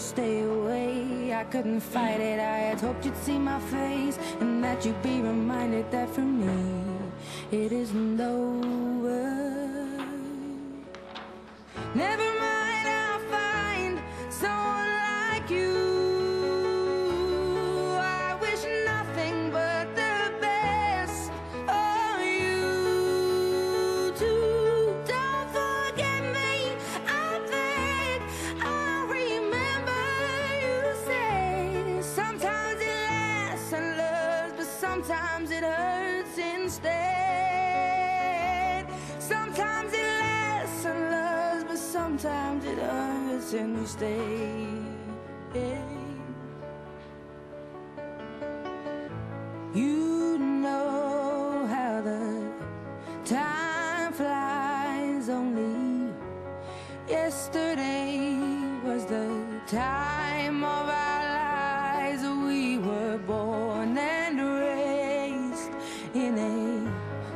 Stay away. I couldn't fight it. I had hoped you'd see my face and that you'd be reminded that for me it isn't over. Never sometimes it hurts instead. Sometimes it lasts and loves, but sometimes it hurts instead. You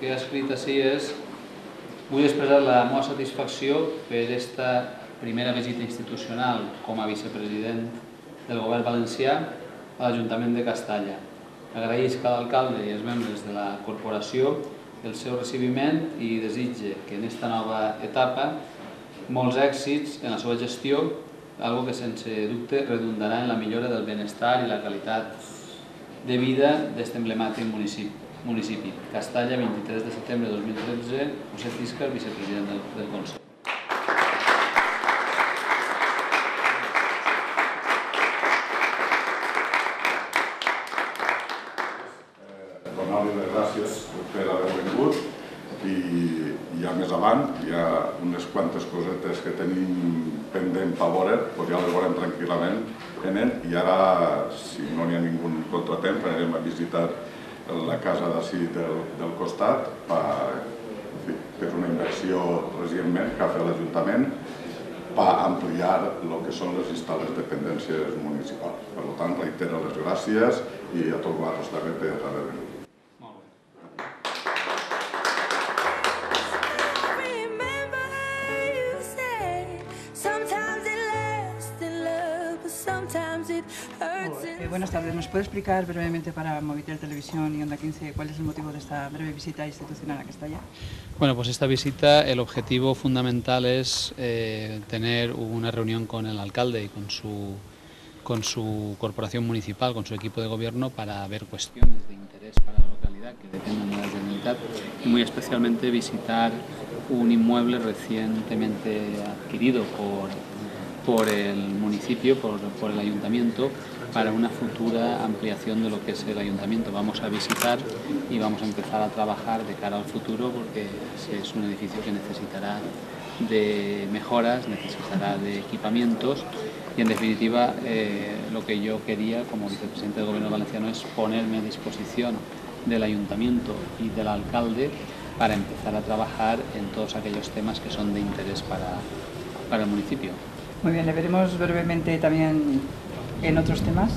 que ha escrit així és vull expressar la meva satisfacció per esta primera visita institucional com a vicepresident del govern valencià a l'Ajuntament de Castalla. Agraïsc a l'alcalde i als membres de la corporació el seu recibiment i desitge que en esta nova etapa molts èxits en la seva gestió, algo que sense dubte redundarà en la millora del benestar i la qualitat de vida d'aquest emblemàtic municipi. Municipi. Castalla, 23 de setembre de 2013, José Fiscal, vicepresident del, Consell. donar-li les gràcies per haver vingut i ja més avant hi ha unes quantes cosetes que tenim pendent per veure, doncs ja les veurem tranquil·lament en ell i ara, si no n'hi ha ningú contratemps, anirem a visitar la casa d'ací del, del costat per, fi, per una inversió recentment que ha fet l'Ajuntament per ampliar el que són les instal·les dependències municipals. Per tant, reitero les gràcies i a tots vosaltres també per haver vingut. In buenas tardes. ¿Nos puede explicar brevemente para Movitel Televisión y Onda 15 cuál es el motivo de esta breve visita institucional a Castalla? Bueno, pues esta visita, el objetivo fundamental es eh, tener una reunión con el alcalde y con su, con su corporación municipal, con su equipo de gobierno, para ver cuestiones de interés para la localidad que dependen de la Generalitat y muy especialmente visitar un inmueble recientemente adquirido por, por el municipio, por, el ayuntamiento, para una futura ampliación de lo que es el ayuntamiento. Vamos a visitar y vamos a empezar a trabajar de cara al futuro porque es un edificio que necesitará de mejoras, necesitará de equipamientos y en definitiva eh, lo que yo quería como vicepresidente del Gobierno valenciano es ponerme a disposición del ayuntamiento y del alcalde para empezar a trabajar en todos aquellos temas que son de interés para el municipio. Muy bien, le veremos brevemente también en otros temas.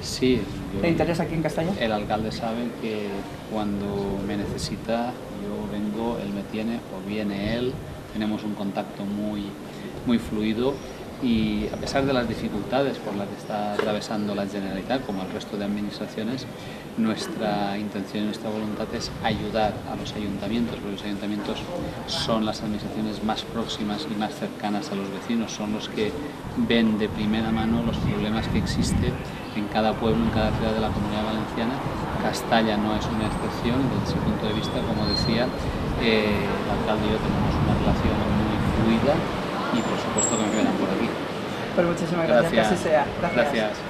Sí. yo- ¿Le interesa aquí en Castalla? El alcalde sabe que cuando me necesita, yo vengo, él me tiene o viene él. Tenemos un contacto muy, muy fluido y a pesar de las dificultades por las que está atravesando la Generalitat, como el resto de administraciones, nuestra intención y nuestra voluntad es ayudar a los ayuntamientos, porque los ayuntamientos son las administraciones más próximas y más cercanas a los vecinos, son los que ven de primera mano los problemas que existen en cada pueblo, en cada ciudad de la comunidad valenciana. Castalla no es una excepción desde ese punto de vista, como decía, eh, el alcalde y yo tenemos una relación muy fluida y por supuesto que me verán por aquí. Pues muchísimas gracias, que así sea. Gracias. Gracias.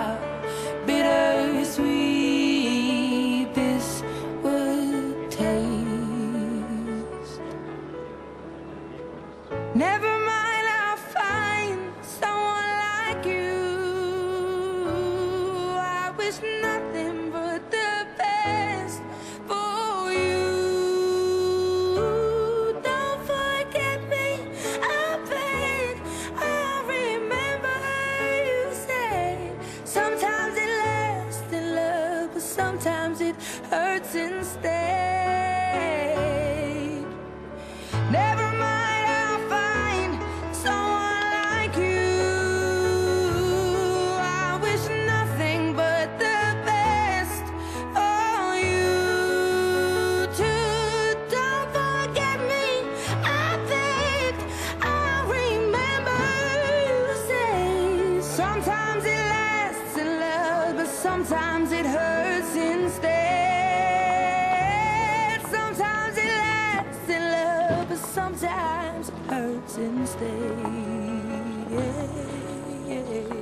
hurts instead. Yeah, yeah.